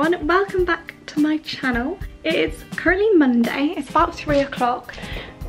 everyone, welcome back to my channel. It is currently Monday, it's about three o'clock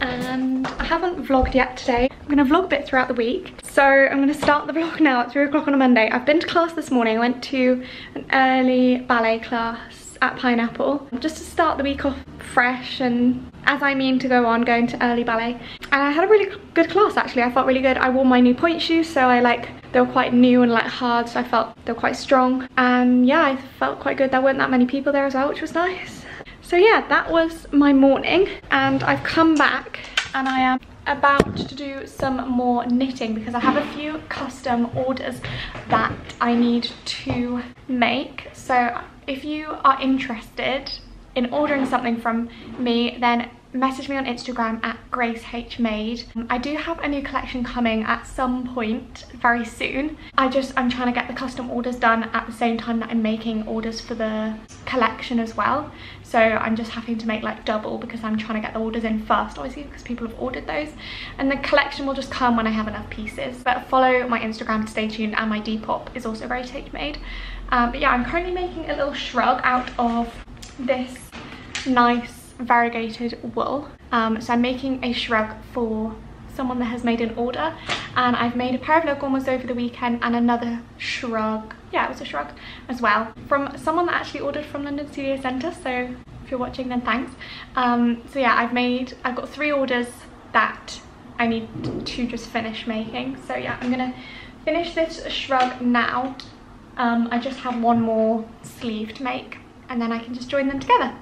and I haven't vlogged yet today. I'm gonna vlog a bit throughout the week. So I'm gonna start the vlog now at three o'clock on a Monday. I've been to class this morning, I went to an early ballet class at Pineapple just to start the week off fresh and as I mean to go on going to early ballet. And I had a really good class actually. I felt really good. I wore my new pointe shoes so I like they were quite new and like hard so I felt they were quite strong. And yeah I felt quite good. There weren't that many people there as well which was nice. So yeah that was my morning. And I've come back and I am about to do some more knitting because I have a few custom orders that I need to make. So if you are interested in ordering something from me, then message me on Instagram at Grace H Made. I do have a new collection coming at some point very soon. I just, I'm trying to get the custom orders done at the same time that I'm making orders for the collection as well. So I'm just having to make like double because I'm trying to get the orders in first, obviously because people have ordered those. And the collection will just come when I have enough pieces. But follow my Instagram to stay tuned and my Depop is also very Take Made. Um, but yeah, I'm currently making a little shrug out of this nice variegated wool. Um, so I'm making a shrug for someone that has made an order and I've made a pair of leggings over the weekend and another shrug. Yeah it was a shrug as well from someone that actually ordered from London Studio Centre so if you're watching then thanks. Um, so yeah I've made I've got three orders that I need to just finish making. So yeah I'm gonna finish this shrug now. Um, I just have one more sleeve to make and then I can just join them together.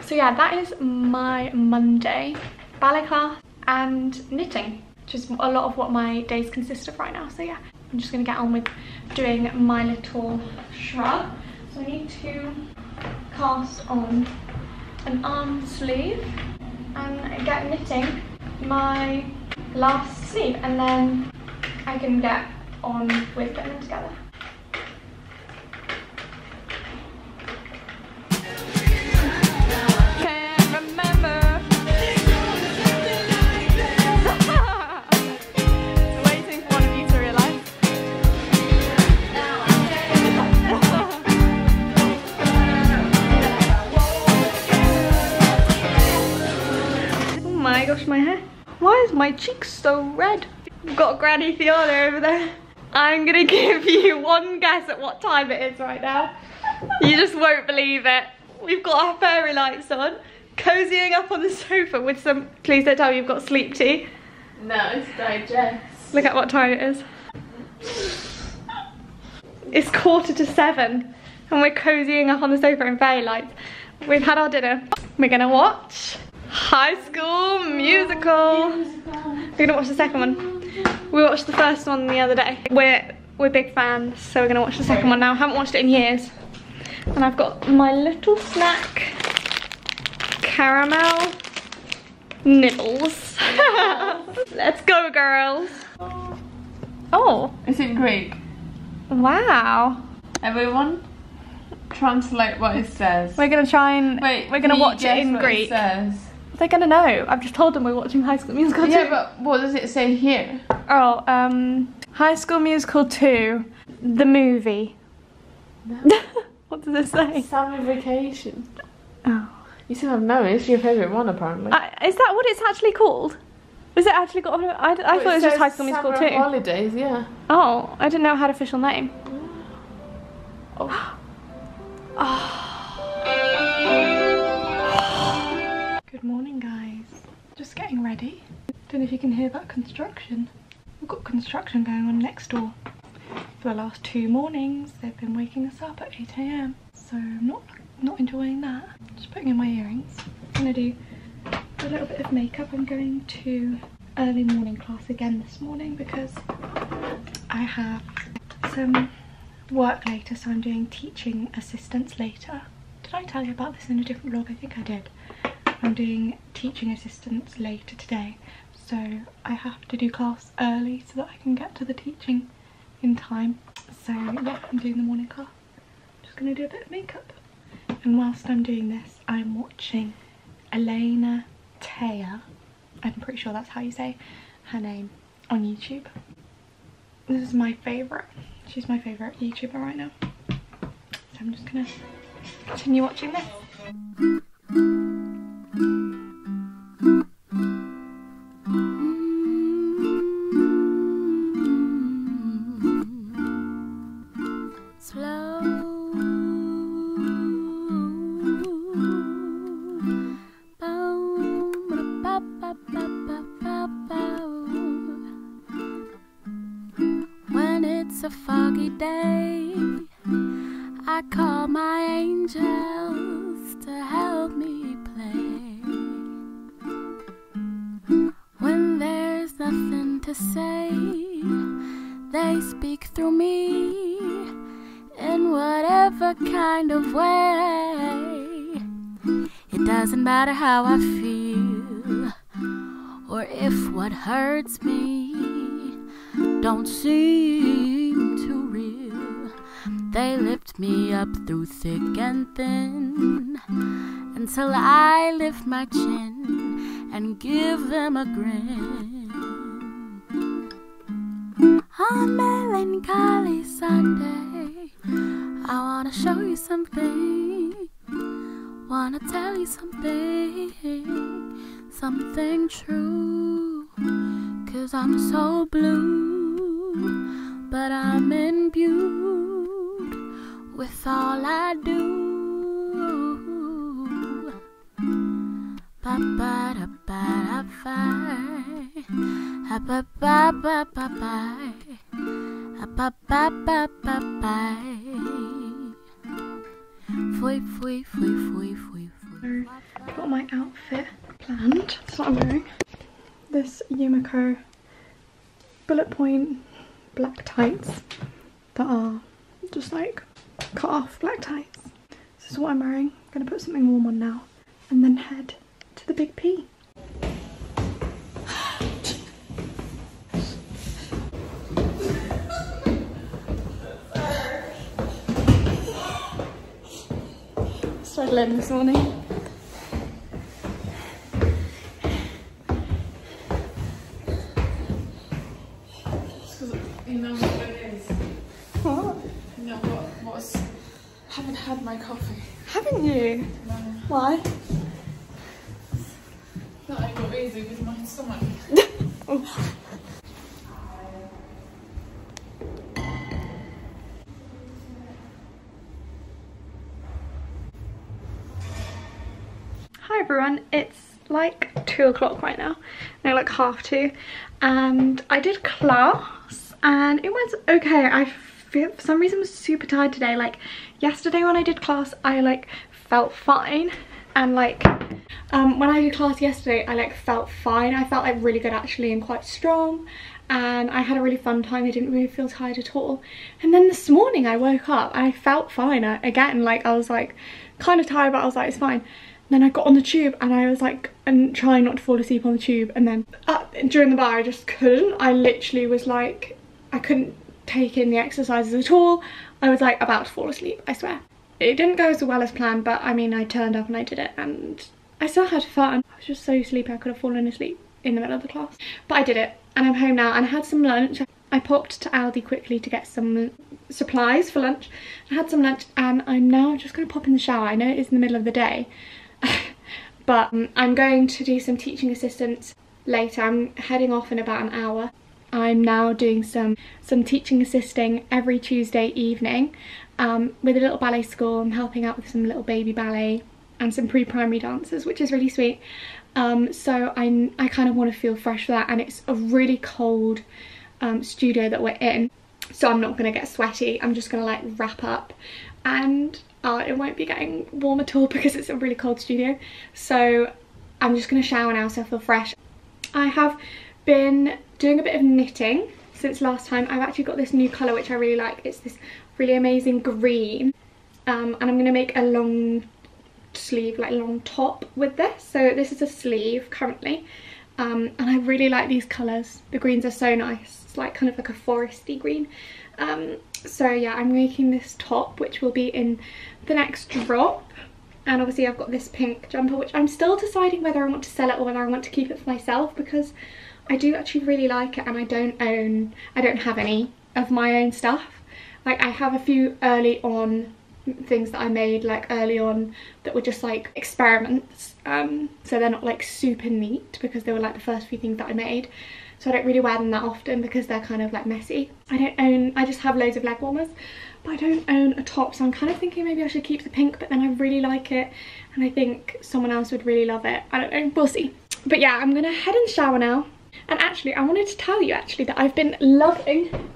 So yeah, that is my Monday. Ballet class and knitting, which is a lot of what my days consist of right now. So yeah, I'm just gonna get on with doing my little shrug. So I need to cast on an arm sleeve and get knitting my last sleeve and then I can get on with putting them together. My cheeks so red? We've got Granny Fiona over there. I'm gonna give you one guess at what time it is right now. You just won't believe it. We've got our fairy lights on, cozying up on the sofa with some, please don't tell me you've got sleep tea. No, it's digest. Look at what time it is. It's quarter to seven and we're cozying up on the sofa in fairy lights. We've had our dinner. We're gonna watch High School Musical. We're gonna watch the second one. We watched the first one the other day. We're we're big fans, so we're gonna watch the second one now. Haven't watched it in years. And I've got my little snack caramel nibbles. Let's go, girls. Oh. Is it Greek? Wow. Everyone, translate what it says. We're gonna try and Wait, we're gonna watch it in Greek. It? They're gonna know. I've just told them we're watching High School Musical 2. Yeah, but what does it say here? Oh, um, High School Musical 2, the movie. No. what does it say? Summer Vacation. Oh. You still have no, it's your favourite one apparently. Uh, is that what it's actually called? Is it actually got? I, I well, thought it was just High School Musical Summer 2. Holidays, yeah. Oh, I didn't know it had official name. Oh. oh. Good morning, guys. Just getting ready. Don't know if you can hear that construction. We've got construction going on next door. For the last two mornings, they've been waking us up at 8am. So I'm not, not enjoying that. Just putting in my earrings. I'm gonna do a little bit of makeup. I'm going to early morning class again this morning because I have some work later, so I'm doing teaching assistants later. Did I tell you about this in a different vlog? I think I did. I'm doing teaching assistants later today, so I have to do class early so that I can get to the teaching in time. So yeah, I'm doing the morning class. Just gonna do a bit of makeup. And whilst I'm doing this, I'm watching Elena Taber. I'm pretty sure that's how you say her name on YouTube. This is my favourite. She's my favourite YouTuber right now. So I'm just gonna continue watching this. Say, they speak through me in whatever kind of way. It doesn't matter how I feel or if what hurts me don't seem too real. They lift me up through thick and thin until I lift my chin and give them a grin. On melancholy Sunday, I wanna show you something. Wanna tell you something, something true. Cause I'm so blue, but I'm imbued with all I do. Ba ba da ba da ba. Ha ba ba ba ba ba ba ba ba ba. Fui fui fui fui fui fui. got my outfit planned. That's what I'm wearing. This Yumiko bullet point black tights that are just like cut off black tights. This is what I'm wearing. I'm gonna put something warm on now and then head to the big P. Struggling this morning. Everyone, it's like two o'clock right now, no like half two, and I did class and it was okay. I feel, for some reason was super tired today. Like yesterday when I did class, I like felt fine and like um, when I did class yesterday, I like felt fine. I felt like really good actually and quite strong and I had a really fun time. I didn't really feel tired at all. And then this morning I woke up I felt fine I, again. Like I was like kind of tired, but I was like, it's fine. Then I got on the tube and I was like, and trying not to fall asleep on the tube. And then uh, during the barre, I just couldn't. I literally was like, I couldn't take in the exercises at all. I was like about to fall asleep, I swear. It didn't go as well as planned, but I mean, I turned up and I did it and I still had fun. I was just so sleepy, I could have fallen asleep in the middle of the class. But I did it and I'm home now and I had some lunch. I popped to Aldi quickly to get some supplies for lunch. I had some lunch and I'm now just going to pop in the shower. I know it is in the middle of the day, but um, I'm going to do some teaching assistants later. I'm heading off in about an hour. I'm now doing some some teaching assisting every Tuesday evening um, with a little ballet school. I'm helping out with some little baby ballet and some pre-primary dancers, which is really sweet. Um, so I, I kind of want to feel fresh for that and it's a really cold um, studio that we're in. So I'm not going to get sweaty. I'm just going to like wrap up and uh, it won't be getting warm at all because it's a really cold studio. So I'm just going to shower now so I feel fresh. I have been doing a bit of knitting since last time. I've actually got this new colour which I really like. It's this really amazing green um, and I'm going to make a long sleeve, like long top with this. So this is a sleeve currently um, and I really like these colours. The greens are so nice. It's like kind of like a foresty green. Um, so yeah, I'm making this top which will be in the next drop. And obviously I've got this pink jumper which I'm still deciding whether I want to sell it or whether I want to keep it for myself because I do actually really like it and I don't own, I don't have any of my own stuff. Like I have a few early on things that I made like early on that were just like experiments. Um, so they're not like super neat because they were like the first few things that I made so I don't really wear them that often because they're kind of like messy. I don't own, I just have loads of leg warmers but I don't own a top so I'm kind of thinking maybe I should keep the pink but then I really like it and I think someone else would really love it. I don't know, we'll see. But yeah, I'm gonna head and shower now and actually I wanted to tell you actually that I've been loving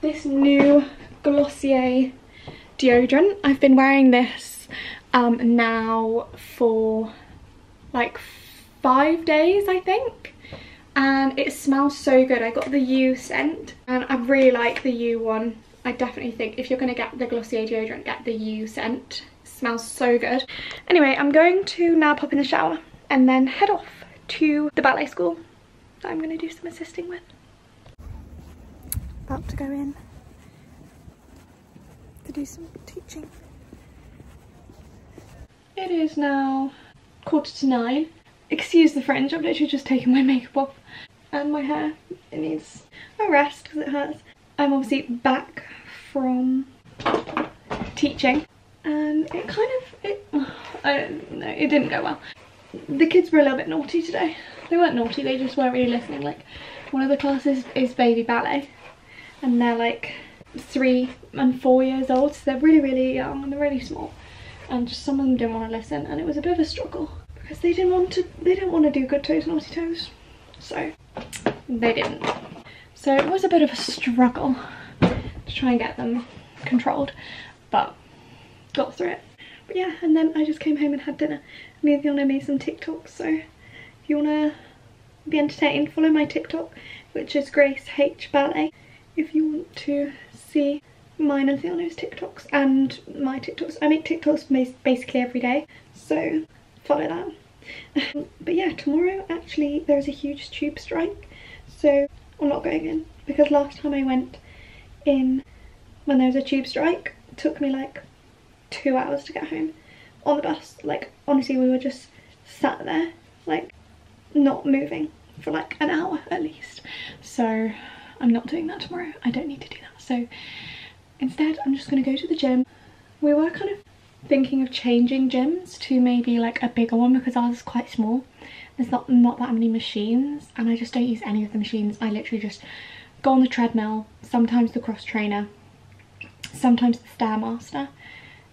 this new Glossier deodorant. I've been wearing this um, now for like five days I think and it smells so good. I got the U scent and I really like the U one. I definitely think if you're going to get the Glossier deodorant, get the U scent. It smells so good. Anyway, I'm going to now pop in the shower and then head off to the ballet school that I'm going to do some assisting with. About to go in to do some teaching. It is now quarter to nine. Excuse the fringe, I've literally just taken my makeup off and my hair. It needs a rest because it hurts. I'm obviously back from teaching and it kind of, it, I don't know, it didn't go well. The kids were a little bit naughty today. They weren't naughty, they just weren't really listening. Like one of the classes is baby ballet and they're like three and four years old so they're really really young and they're really small and just some of them didn't want to listen and it was a bit of a struggle because they didn't want to they didn't want to do good toes naughty toes. So they didn't. So it was a bit of a struggle to try and get them controlled but got through it. But yeah and then I just came home and had dinner. And Fiona made some TikToks so if you want to be entertained. Follow my TikTok which is Grace H Ballet if you want to see mine and Fiona's TikToks and my TikToks. I make TikToks basically every day, so follow that. Um, but yeah, tomorrow actually there's a huge tube strike, so I'm not going in because last time I went in when there was a tube strike, it took me like two hours to get home on the bus. Like honestly, we were just sat there, like not moving for like an hour at least. So I'm not doing that tomorrow. I don't need to do that. So instead, I'm just going to go to the gym. We were kind of thinking of changing gyms to maybe like a bigger one because ours is quite small. There's not, not that many machines and I just don't use any of the machines. I literally just go on the treadmill, sometimes the cross trainer, sometimes the Stairmaster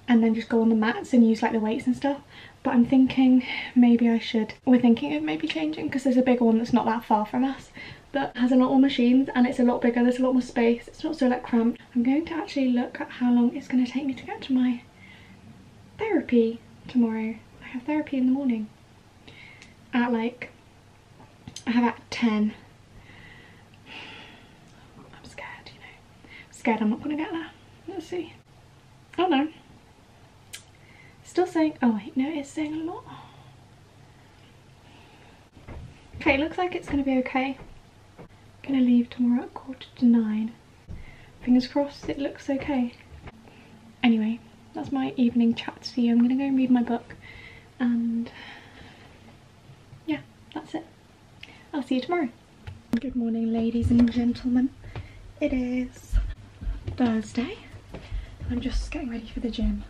and then just go on the mats and use like the weights and stuff but I'm thinking maybe I should we're thinking of maybe changing because there's a bigger one that's not that far from us that has a lot more machines and it's a lot bigger, there's a lot more space, it's not so like cramped. I'm going to actually look at how long it's going to take me to get to my therapy tomorrow. I have therapy in the morning at like, I have at 10. I'm scared, you know. I'm scared I'm not to get there. Let's see. Oh no. Still saying, oh wait, no, it's saying a lot. Okay, looks like it's to be okay gonna leave tomorrow at quarter to nine. Fingers crossed it looks okay. Anyway, that's my evening chat to you. I'm gonna go and read my book and yeah, that's it. I'll see you tomorrow. Good morning ladies and gentlemen. It is Thursday. I'm just getting ready for the gym.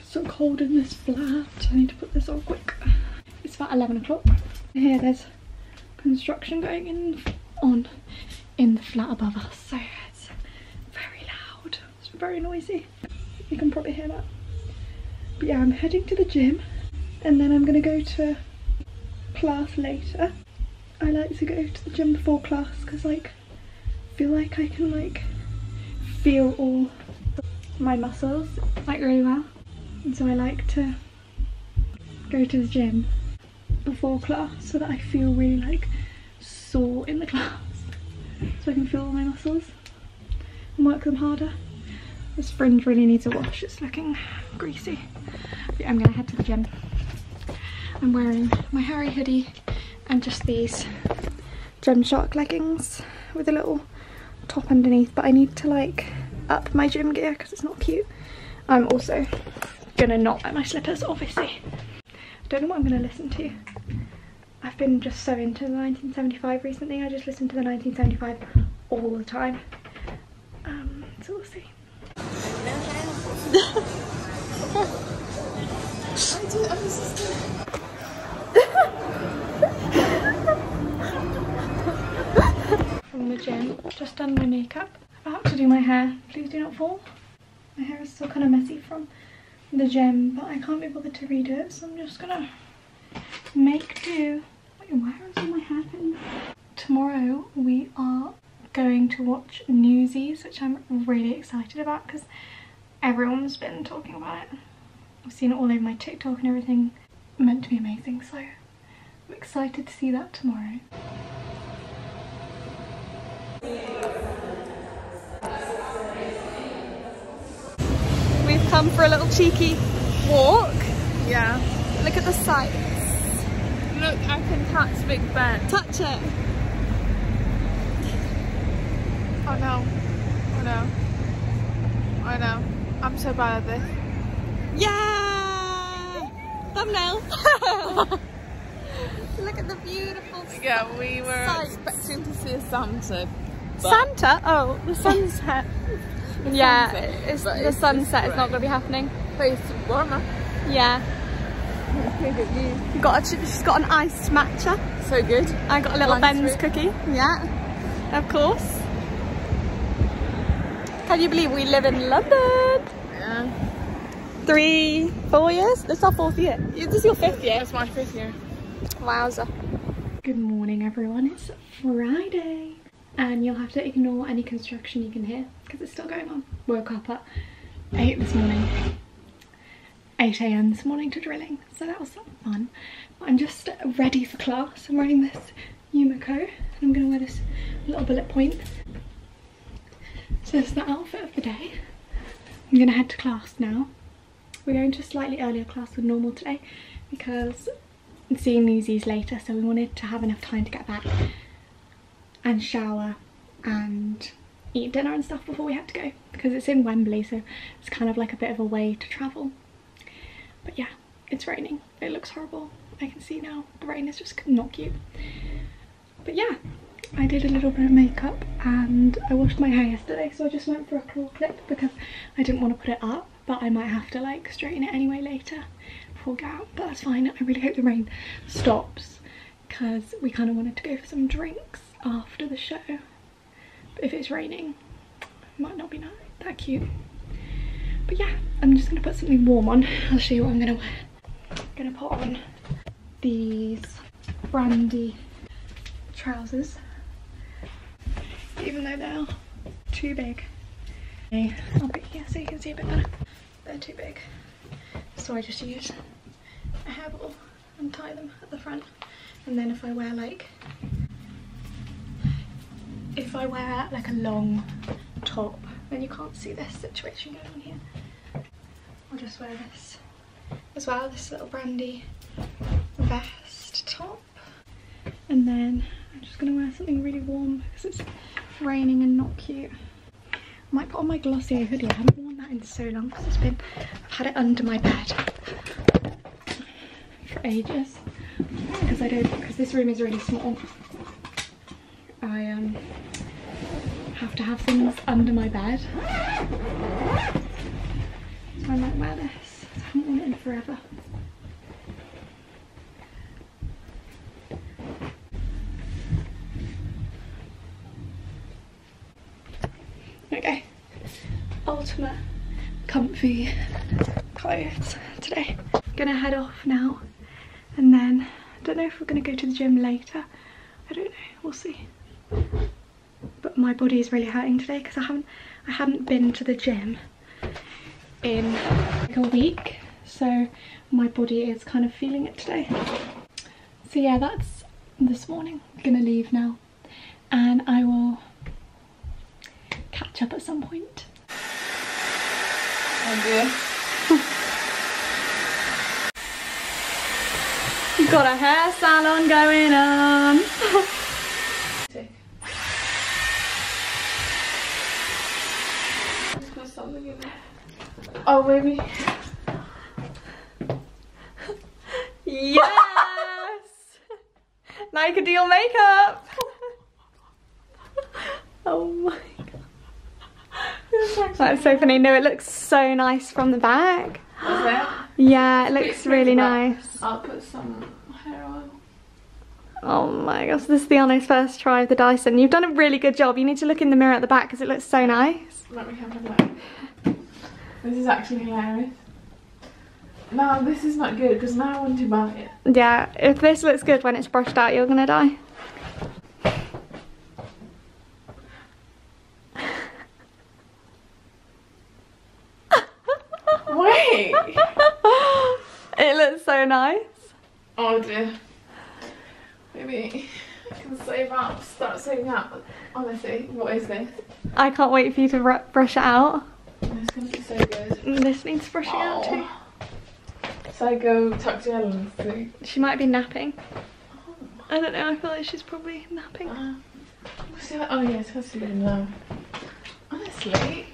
It's so cold in this flat. I need to put this on quick. It's about 11 o'clock. Here there's construction going in on in the flat above us so it's very loud it's very noisy you can probably hear that. But yeah i'm heading to the gym and then i'm going to go to class later. I like to go to the gym before class because like I feel like i can like feel all my muscles like really well. And so i like to go to the gym before class so that I feel really like sore in the class. So I can feel all my muscles and work them harder. This fringe really needs a wash, it's looking greasy. Yeah, I'm gonna head to the gym. I'm wearing my Harry hoodie and just these Gymshark leggings with a little top underneath but I need to like up my gym gear because it's not cute. I'm also gonna not wear my slippers obviously don't know what I'm going to listen to. I've been just so into the 1975 recently. I just listen to the 1975 all the time. Um, so we'll see. From the gym, just done my makeup. About to do my hair. Please do not fall. My hair is still kind of messy from the gym, but I can't be bothered to redo it, so I'm just gonna make do. Wait, where is all my hairpins? Tomorrow we are going to watch Newsies, which I'm really excited about because everyone's been talking about it. I've seen it all over my TikTok and everything. Meant to be amazing, so I'm excited to see that tomorrow. We've come for a little cheeky walk. Yeah. Look at the sights. Look, I can touch Big Ben. Touch it. Oh no. Oh no. Oh no. I'm so bad at this. Yeah! Thumbnail. Look at the beautiful Yeah, we were Sights. expecting to see a sunset. Santa. Oh, the sunset. yeah, sunset, it's, the it's- sunset it's is not going to be happening. But it's warmer. Yeah. Got a, she's got an iced matcha. So good. I got a little Ben's cookie. Yeah, of course. Can you believe we live in London? Yeah. Three, four years? This is our fourth year. This is your fifth year. That's my fifth year. Wowza. Good morning, everyone. It's Friday. And you'll have to ignore any construction you can hear because it's still going on. Woke up at 8 this morning. 8 a.m. this morning to drilling, so that was fun. I'm just ready for class. I'm wearing this Yumiko and I'm going to wear this little bullet point. This is the outfit of the day. I'm to head to class now. We're going to a slightly earlier class than normal today because I'm seeing Newsies later, so we wanted to have enough time to get back and shower and eat dinner and stuff before we had to go because it's in Wembley, so it's kind of like a bit of a way to travel. But yeah, it's raining. It looks horrible. I can see now the rain is just not cute. But yeah, I did a little bit of makeup and I washed my hair yesterday, so I just went for a claw clip because I didn't want to put it up, but I might have to like straighten it anyway later before we go out. But that's fine. I really hope the rain stops because we kind of wanted to go for some drinks after the show. But if it's raining, it might not be that, that cute. But yeah, I'm just gonna put something warm on. I'll show you what I'm gonna wear. I'm gonna put on these brandy trousers, even though they're too big. I'll here so you can see a bit better. They're too big, so I just use a hairball and tie them at the front. And then if I wear like, if I wear like a long top, then you can't see this situation going on here. I'll just wear this as well, this little brandy vest top. And then I'm just gonna wear something really warm because it's raining and not cute. I might put on my Glossier hoodie. I haven't worn that in so long because it's been, I've had it under my bed for ages because I don't, because this room is really small. I um have to have things under my bed. So I might wear this. I haven't worn it in forever. Okay. Ultimate comfy clothes today. Gonna head off now and then I don't know if we're gonna go to the gym later. I don't know, we'll see. But my body is really hurting today because I haven't I hadn't been to the gym in like a week. So my body is kind of feeling it today. So yeah, that's this morning. I'm gonna leave now and I will catch up at some point. Oh. Got a hair salon going on. Let's put something in there. Oh, maybe. yes! now you can do your makeup. oh my. That's so funny. No, it looks so nice from the back. Is it? Yeah, it looks really nice. I'll put some hair oil. Oh my gosh, this is the honest first try of the Dyson. You've done a really good job. You need to look in the mirror at the back because it looks so nice. Let me have a look. This is actually hilarious. No, this is not good because now I want to buy it. Yeah, if this looks good when it's brushed out, you're gonna die. Wait! So nice. Oh dear. Maybe I can save up, start saving up. Honestly, what is this? I can't wait for you to br brush it out. It's gonna be so good. This needs brushing out too. So I go tuck Jill and sleep. She might be napping. I don't know, I feel like she's probably napping. Uh, the- oh yeah, it's supposed to be now. Honestly,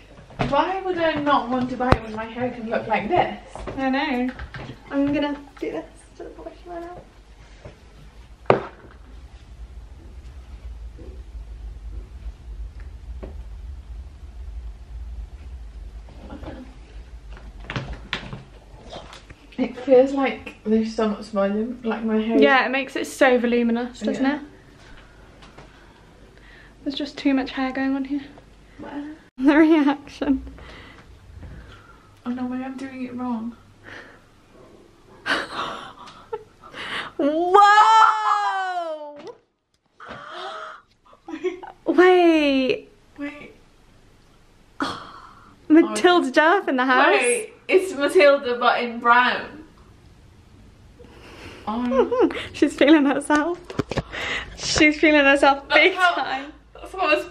why would I not want to buy it when my hair can look like this? I know. I'm gonna do this to the brush right now. It feels like there's so much volume, like my hair. Yeah, it makes it so voluminous, doesn't Yeah. it? There's just too much hair going on here. The reaction. Oh no, maybe I'm doing it wrong. Whoa! Wait, Wait, Matilda Djerf in the house. wait, it's Matilda but in brown. Oh, She's feeling herself. She's feeling herself That's big how- time. that's what I was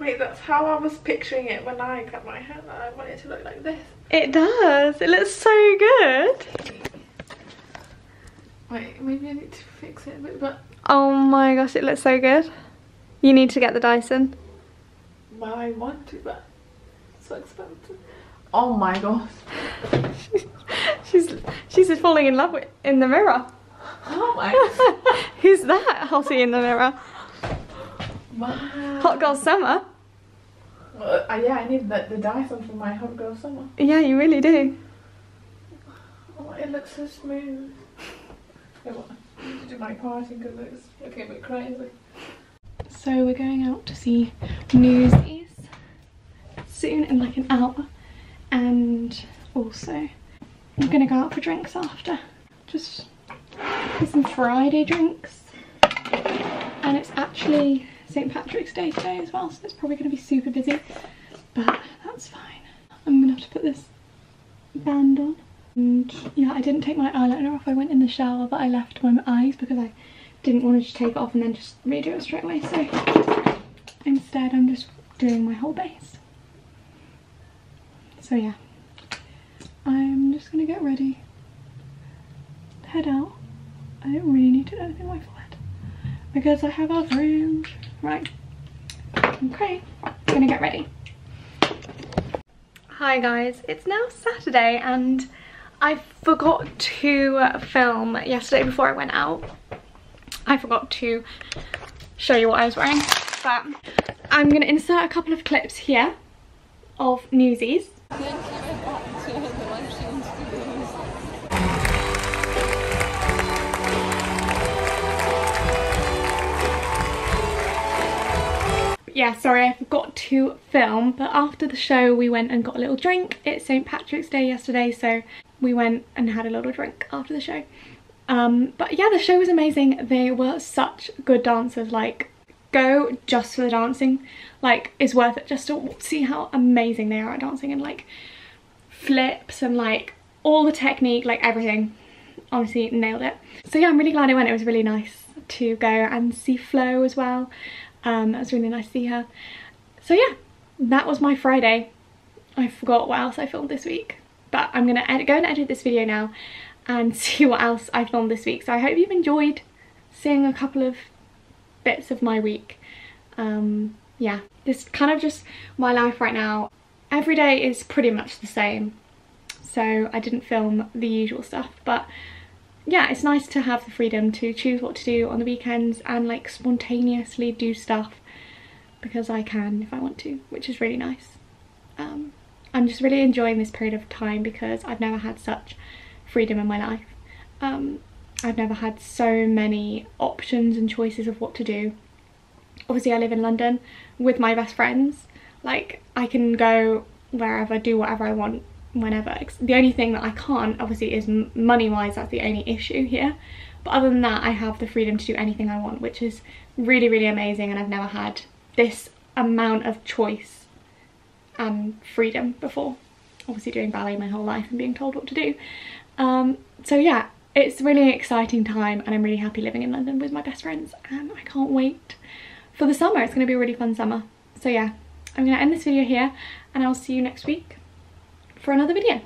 Wait, that's how I was picturing it when I cut my hair. I want it to look like this. It does. It looks so good. Wait, maybe I need to fix it a bit, but Oh my gosh, it looks so good. You need to get the Dyson. well, I want to, but it's so expensive. Oh my gosh. She's she's just falling in love with in the mirror. Oh my. Who's that hottie in the mirror? wow. Hot Girl Summer. Uh, yeah, I need the, the Dyson for my hot girl summer. Yeah, you really do. Oh, it looks so smooth. I to do my parting because it's looking a bit crazy. So we're going out to see Newsies soon in like an hour and also I'm gonna go out for drinks after. Just some Friday drinks. And it's actually St. Patrick's Day today as well, so it's probably gonna be super busy. But that's fine. I'm gonna have to put this band on. And yeah, I didn't take my eyeliner off. I went in the shower, but I left my eyes because I didn't want to just take it off and then just redo it straight away. So instead, I'm just doing my whole base. So yeah, I'm just gonna get ready, head out. I don't really need to do anything on my forehead because I have a friend. Right. Okay, I'm gonna get ready. Hi guys, it's now Saturday and I forgot to film yesterday before I went out. I forgot to show you what I was wearing, but I'm gonna insert a couple of clips here of Newsies. yeah, sorry, I forgot to film, but after the show we went and got a little drink. It's St. Patrick's Day yesterday, so we went and had a little drink after the show. Um, but yeah, the show was amazing. They were such good dancers, like, go just for the dancing. Like, it's worth it just to see how amazing they are at dancing and like flips and like all the technique, like everything. Honestly, nailed it. So yeah, I'm really glad I went. It was really nice to go and see Flo as well. Um, it was really nice to see her. So yeah, that was my Friday. I forgot what else I filmed this week. But I'm gonna go and edit this video now and see what else I filmed this week. So I hope you've enjoyed seeing a couple of bits of my week. Um, yeah, this kind of just my life right now. Every day is pretty much the same. So I didn't film the usual stuff, but yeah, it's nice to have the freedom to choose what to do on the weekends and like spontaneously do stuff because I can if I want to, which is really nice. Um, I'm just really enjoying this period of time because I've never had such freedom in my life. Um, I've never had so many options and choices of what to do. Obviously I live in London with my best friends. Like I can go wherever, do whatever I want whenever. The only thing that I can't obviously is money wise, that's the only issue here. But other than that I have the freedom to do anything I want which is really really amazing and I've never had this amount of choice and freedom before. Obviously doing ballet my whole life and being told what to do. Um, so yeah, it's really exciting time and I'm really happy living in London with my best friends and I can't wait for the summer. It's going to be a really fun summer. So yeah, I'm going to end this video here and I'll see you next week for another video.